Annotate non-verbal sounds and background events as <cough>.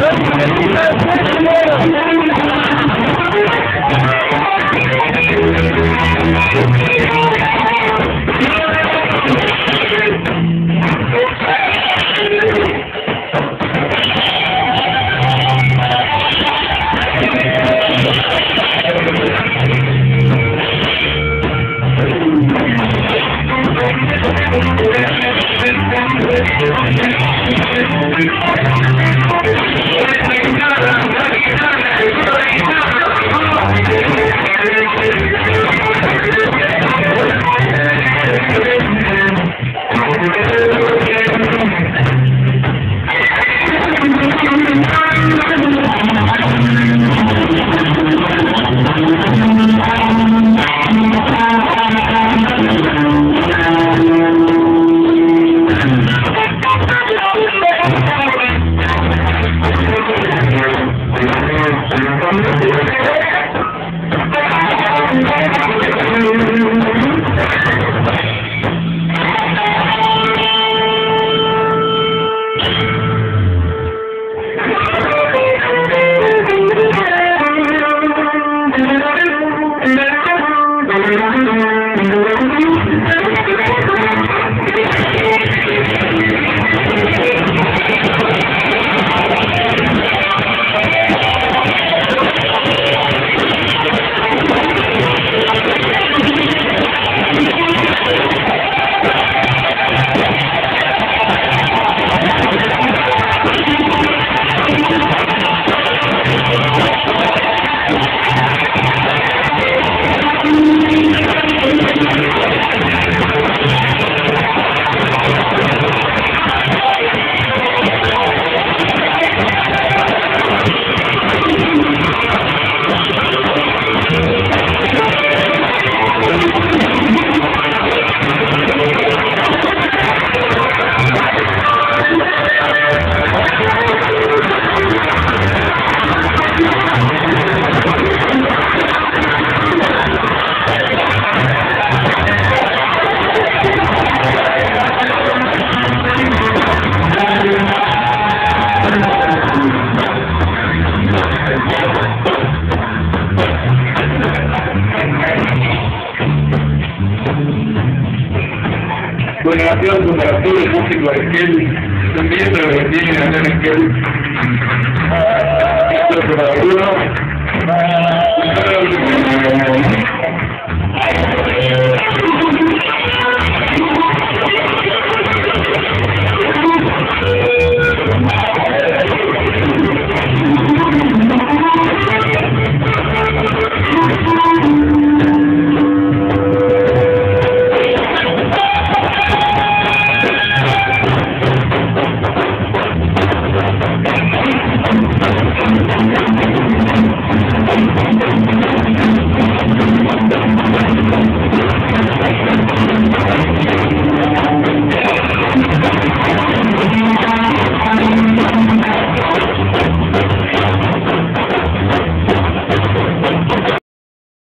Thank you. donación para el músico de Esquel, también lo que tiene allá en Esquel. <laughs> <laughs>